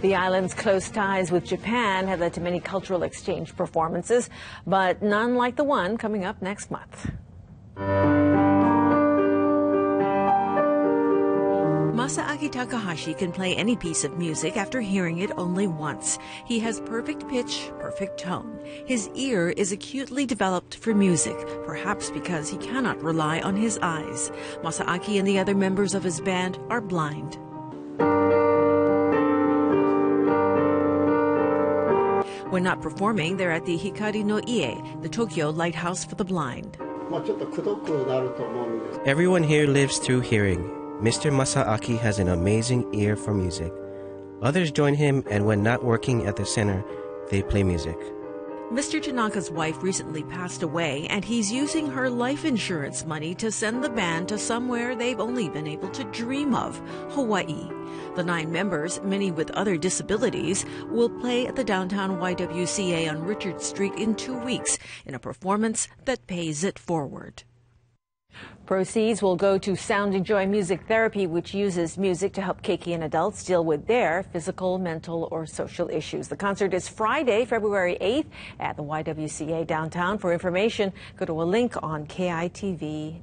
The island's close ties with Japan have led to many cultural exchange performances, but none like the one coming up next month. Masaaki Takahashi can play any piece of music after hearing it only once. He has perfect pitch, perfect tone. His ear is acutely developed for music, perhaps because he cannot rely on his eyes. Masaaki and the other members of his band are blind. When not performing, they're at the Hikari no Ie, the Tokyo Lighthouse for the Blind. Everyone here lives through hearing. Mr. Masaaki has an amazing ear for music. Others join him, and when not working at the center, they play music. Mr. Tanaka's wife recently passed away, and he's using her life insurance money to send the band to somewhere they've only been able to dream of Hawaii. The nine members, many with other disabilities, will play at the downtown YWCA on Richard Street in two weeks in a performance that pays it forward. Proceeds will go to Sounding Joy Music Therapy, which uses music to help keiki and adults deal with their physical, mental, or social issues. The concert is Friday, February 8th at the YWCA downtown. For information, go to a link on KITV.com.